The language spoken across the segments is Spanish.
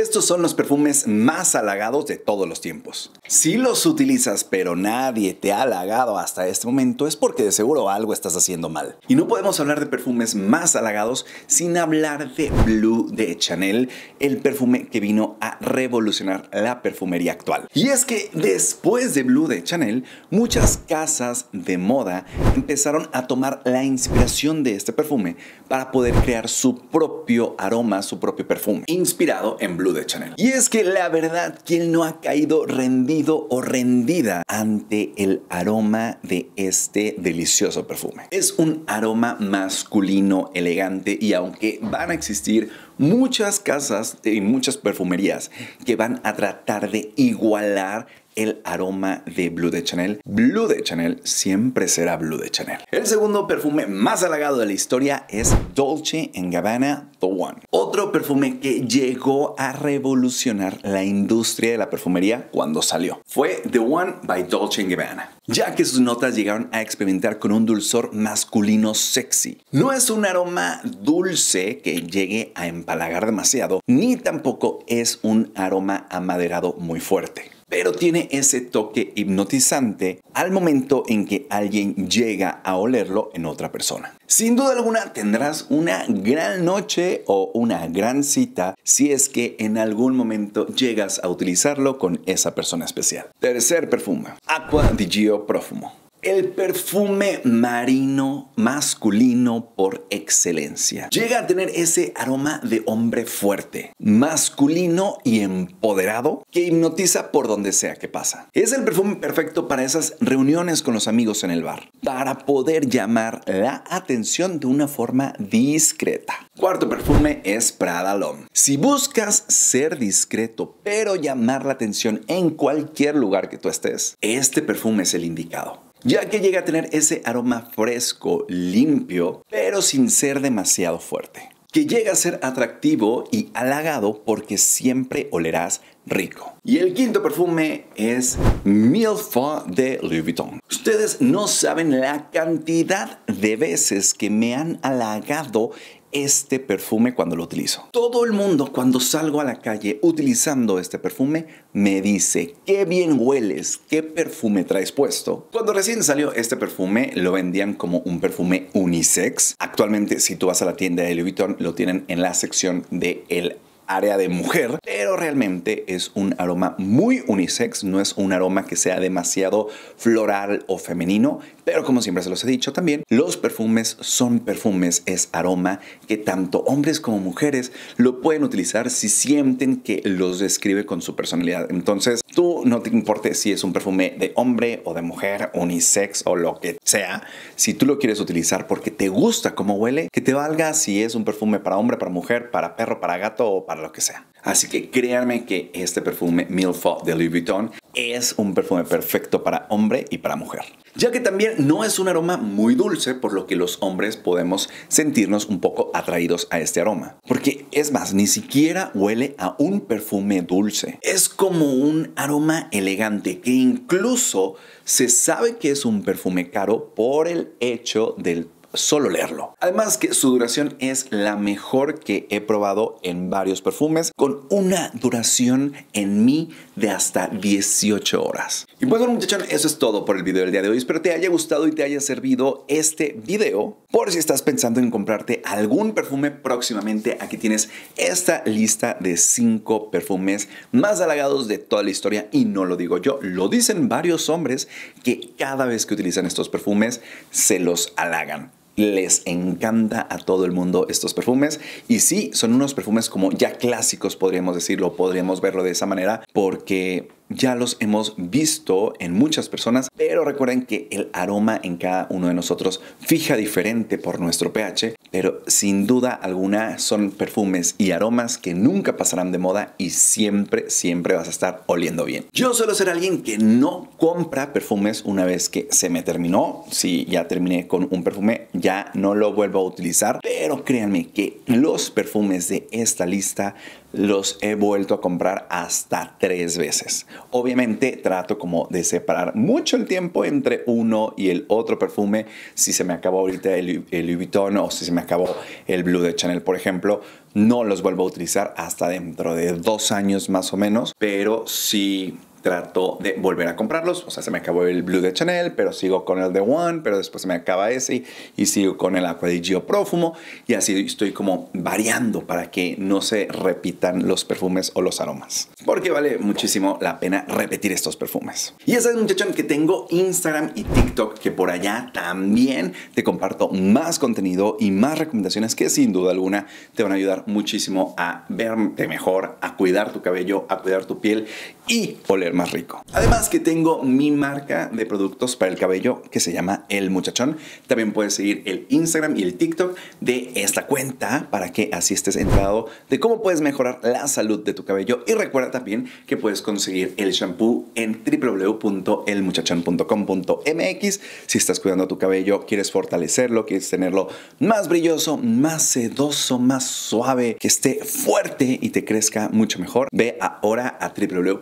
Estos son los perfumes más halagados de todos los tiempos. Si los utilizas pero nadie te ha halagado hasta este momento es porque de seguro algo estás haciendo mal. Y no podemos hablar de perfumes más halagados sin hablar de Blue de Chanel, el perfume que vino a revolucionar la perfumería actual. Y es que después de Blue de Chanel, muchas casas de moda empezaron a tomar la inspiración de este perfume para poder crear su propio aroma, su propio perfume, inspirado en Blue de Chanel. Y es que la verdad, ¿quién no ha caído rendido o rendida ante el aroma de este delicioso perfume? Es un aroma masculino, elegante y aunque van a existir muchas casas y muchas perfumerías que van a tratar de igualar el aroma de Blue de Chanel. Blue de Chanel siempre será Blue de Chanel. El segundo perfume más halagado de la historia es Dolce Gabbana The One. Otro perfume que llegó a revolucionar la industria de la perfumería cuando salió. Fue The One by Dolce Gabbana ya que sus notas llegaron a experimentar con un dulzor masculino sexy. No es un aroma dulce que llegue a empalagar demasiado, ni tampoco es un aroma amaderado muy fuerte pero tiene ese toque hipnotizante al momento en que alguien llega a olerlo en otra persona. Sin duda alguna tendrás una gran noche o una gran cita si es que en algún momento llegas a utilizarlo con esa persona especial. Tercer perfume, Aqua di Gio Profumo. El perfume marino masculino por excelencia. Llega a tener ese aroma de hombre fuerte, masculino y empoderado que hipnotiza por donde sea que pasa. Es el perfume perfecto para esas reuniones con los amigos en el bar, para poder llamar la atención de una forma discreta. Cuarto perfume es Prada. Si buscas ser discreto pero llamar la atención en cualquier lugar que tú estés, este perfume es el indicado ya que llega a tener ese aroma fresco, limpio, pero sin ser demasiado fuerte, que llega a ser atractivo y halagado porque siempre olerás rico. Y el quinto perfume es Milfa de Louis Vuitton. Ustedes no saben la cantidad de veces que me han halagado este perfume cuando lo utilizo. Todo el mundo cuando salgo a la calle utilizando este perfume me dice, qué bien hueles, qué perfume traes puesto. Cuando recién salió este perfume lo vendían como un perfume unisex. Actualmente si tú vas a la tienda de Louis Vuitton lo tienen en la sección de el área de mujer, pero realmente es un aroma muy unisex, no es un aroma que sea demasiado floral o femenino, pero como siempre se los he dicho también, los perfumes son perfumes, es aroma que tanto hombres como mujeres lo pueden utilizar si sienten que los describe con su personalidad. Entonces, tú no te importe si es un perfume de hombre o de mujer, unisex o lo que sea, si tú lo quieres utilizar porque te gusta cómo huele, que te valga si es un perfume para hombre, para mujer, para perro, para gato o para lo que sea. Así que créanme que este perfume Milford de Louis Vuitton es un perfume perfecto para hombre y para mujer. Ya que también no es un aroma muy dulce, por lo que los hombres podemos sentirnos un poco atraídos a este aroma. Porque es más, ni siquiera huele a un perfume dulce. Es como un aroma elegante que incluso se sabe que es un perfume caro por el hecho del solo leerlo. Además que su duración es la mejor que he probado en varios perfumes, con una duración en mí de hasta 18 horas. Y pues bueno muchachos, eso es todo por el video del día de hoy. Espero te haya gustado y te haya servido este video. Por si estás pensando en comprarte algún perfume próximamente, aquí tienes esta lista de 5 perfumes más halagados de toda la historia. Y no lo digo yo, lo dicen varios hombres que cada vez que utilizan estos perfumes se los halagan les encanta a todo el mundo estos perfumes. Y sí, son unos perfumes como ya clásicos, podríamos decirlo, podríamos verlo de esa manera, porque ya los hemos visto en muchas personas, pero recuerden que el aroma en cada uno de nosotros fija diferente por nuestro pH, pero sin duda alguna son perfumes y aromas que nunca pasarán de moda y siempre, siempre vas a estar oliendo bien. Yo suelo ser alguien que no compra perfumes una vez que se me terminó. Si ya terminé con un perfume, ya no lo vuelvo a utilizar, pero créanme que los perfumes de esta lista los he vuelto a comprar hasta tres veces Obviamente trato como de separar mucho el tiempo entre uno y el otro perfume. Si se me acabó ahorita el, el Louis Vuitton o si se me acabó el Blue de Chanel, por ejemplo, no los vuelvo a utilizar hasta dentro de dos años más o menos, pero sí trato de volver a comprarlos. O sea, se me acabó el Blue de Chanel, pero sigo con el de One, pero después se me acaba ese y sigo con el Aqua di Gio Profumo. Y así estoy como variando para que no se repitan los perfumes o los aromas. Porque vale muchísimo la pena repetir estos perfumes. Y ya sabes, muchachón, que tengo Instagram y TikTok, que por allá también te comparto más contenido y más recomendaciones que sin duda alguna te van a ayudar muchísimo a verte mejor, a cuidar tu cabello, a cuidar tu piel y oler más rico. Además que tengo mi marca de productos para el cabello que se llama El Muchachón. También puedes seguir el Instagram y el TikTok de esta cuenta para que así estés enterado de cómo puedes mejorar la salud de tu cabello. Y recuerda también que puedes conseguir el shampoo en www.elmuchachón.com.mx si estás cuidando tu cabello, quieres fortalecerlo, quieres tenerlo más brilloso, más sedoso, más suave, que esté fuerte y te crezca mucho mejor. Ve ahora a www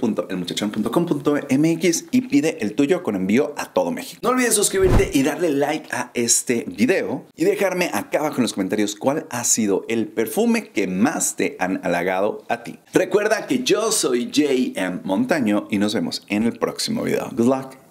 elmuchachón.com.mx y pide el tuyo con envío a todo México. No olvides suscribirte y darle like a este video y dejarme acá abajo en los comentarios cuál ha sido el perfume que más te han halagado a ti. Recuerda que yo soy JM Montaño y nos vemos en el próximo video. Good luck.